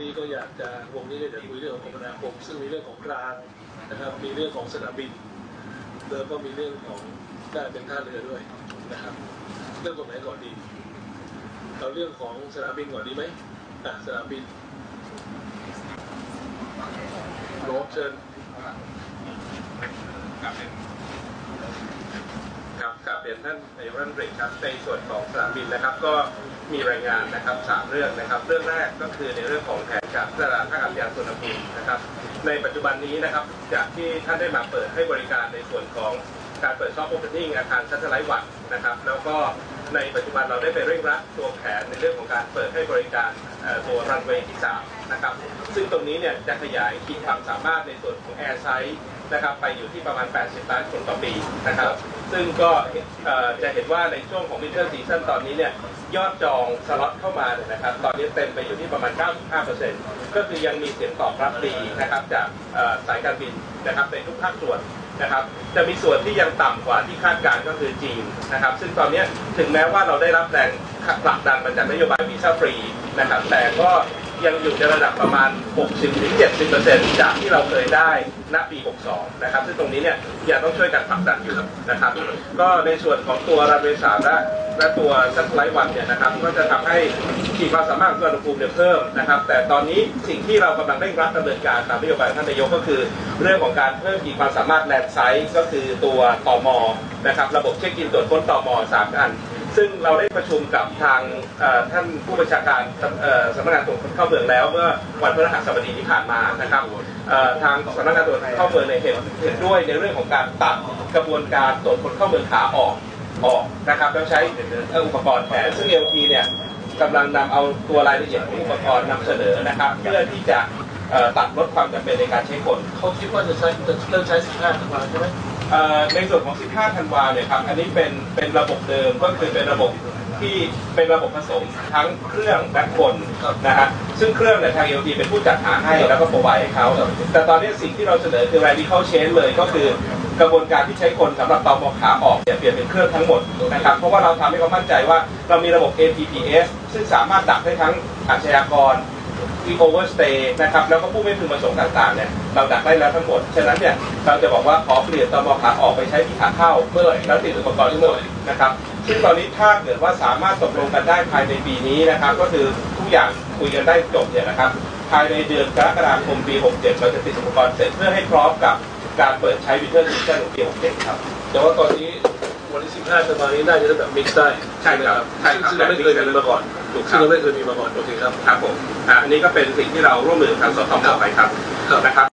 นี้ก็อยากจะวงนี้ก็จะคุยเรื่องของคมนาคมซึ่งมีเรื่องของรางนะครับ มีเรื่องของสนามบินแล้วก็มีเรื่องของการเป็นท่าเรือด้วยนะครับ เรื่องตรงไหนก่อนดี เราเรื่องของสนามบินก่อนดีไหมอะสนามบินโรบเชิญครับเป็น รียนท่านนายกรัฐมนตรีครับในส่วนของสนามบินนะครับก็มีรายงานนะครับสามเรื่องนะครับ เรื่องแรกก็คือในเรื่องของแผนการพัฒนาท่าอากาศยานสุวรรณภูมินะครับ ในปัจจุบันนี้นะครับจากที่ท่านได้มาเปิดให้บริการในส่วนของการเปิด soft opening อาคาร satellite one นะครับ แล้วก็ ในปัจจุบันเราได้ไปเร่งรัดตัวแผนในเรื่องของการเปิดให้บริการตัวรันเวย์ที่สามนะครับซึ่งตรงนี้เนี่ยจะขยายขีดความสามารถในส่วนของ airside นะครับไปอยู่ที่ประมาณ 80 ล้านคนต่อปีนะครับ ซึ่งก็จะเห็นว่าในช่วงของ winter season ตอนนี้เนี่ยยอดจองสล็อตเข้ามาเนี่ยนะครับ ตอนนี้เต็มไปอยู่ที่ประมาณ 95%ก็คือยังมีเสียงตอบรับดีนะครับจากสายการบินนะครับในทุกภาคส่วน นะครับจะมีส่วนที่ยังต่ำกว่าที่คาดการก็คือจีนนะครับซึ่งตอนนี้ถึงแม้ว่าเราได้รับแรงผลักดันมาจากนโยบายวีซ่าฟรีนะครับแต่ก็ ยังอยู่ในระดับประมาณ 60-70%จากที่เราเคยได้ณปี 62 นะครับ ซึ่งตรงนี้เนี่ยยังต้องช่วยกันผลักดันอยู่นะครับ ก็ในส่วนของตัวรันเวย์สามและและตัว satellite one เนี่ยนะครับก็จะทำให้ขีดความสามารถของสุวรรณภูมิเนี่ยเพิ่มนะครับ แต่ตอนนี้สิ่งที่เรากำลังเร่งรัดดำเนินการตามนโยบายท่านนายกก็คือ เรื่องของการเพิ่มขีดความสามารถ landside ก็คือตัวตอมอนะครับ ระบบเช็คอินตรวจค้นตม. สามอัน ซึ่งเราได้ประชุมกับทางท่านผู้บัญชาการสำนักงานตรวจคนเข้าเมืองแล้วเมื่อวันพฤหัสบดีที่ผ่านมานะครับทางสำนักงานตรวจคนเข้าเมืองในเห็นเห็นด้วยในเรื่องของการตัดกระบวนการตรวจคนเข้าเมืองขาออกออกนะครับแล้วใช้อุปกรณ์แทนซึ่ง LT เนี่ยกำลังนำเอาตัวรายละเอียดของอุปกรณ์นำเสนอนะครับ เพื่อที่จะตัดลดความจำเป็นในการใช้คนเขาคิดว่าจะใช้จะเริ่มใช้15ธันวาใช่ไหม ในส่วนของ 15 ธันวาเนี่ยครับ อันนี้เป็นเป็นระบบเดิมก็คือเป็นระบบที่เป็นระบบผสมทั้งเครื่องและคนนะฮะซึ่งเครื่องเนี่ยทาง LT เป็นผู้จัดหาให้แล้วก็ปรไวให้เขา แต่ตอนนี้สิ่งที่เราเสนอคือ radical change เลยก็คือกระบวนการที่ใช้คนสำหรับตอมขาออกเนี่ยเปลี่ยนเป็นเครื่องทั้งหมดนะครับ เพราะว่าเราทำให้เขามั่นใจว่าเรามีระบบ APPS ซึ่งสามารถดักได้ทั้งอาชญากร ที่ overstay นะครับแล้วก็ผู้ไม่พึงประสงค์ต่างๆเนี่ยเราดักได้แล้วทั้งหมด ฉะนั้นเนี่ยเราจะบอกว่าขอเปลี่ยนตมขาออกไปใช้ที่ขาเข้าเมื่อไหร่แล้วติดอุปกรณ์ทั้งหมดนะครับซึ่งตอนนี้ถ้าเกิดว่าสามารถตกลงกันได้ภายในปีนี้นะครับก็คือทุกอย่างคุยกันได้จบเนี่ยนะครับภายในเดือนกรกฎาคมปี 67 เราจะติดอุปกรณ์เสร็จเพื่อให้พร้อมกับการเปิดใช้ winter season ของปี 67 ครับแต่ว่าตอนนี้ วันที่15ธันวานี้น่าจะได้แบบ mix ได้ใช่ครับใช่ครับซึ่งเราไม่เคยมีมาก่อนถูกคซึ่งเราไม่เคยมีมาก่อนโอเคครับครับผมอะอันนี้ก็เป็นสิ่งที่เราร่วมมือกับทางสตม.ไปครับครับนะครับ